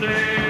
say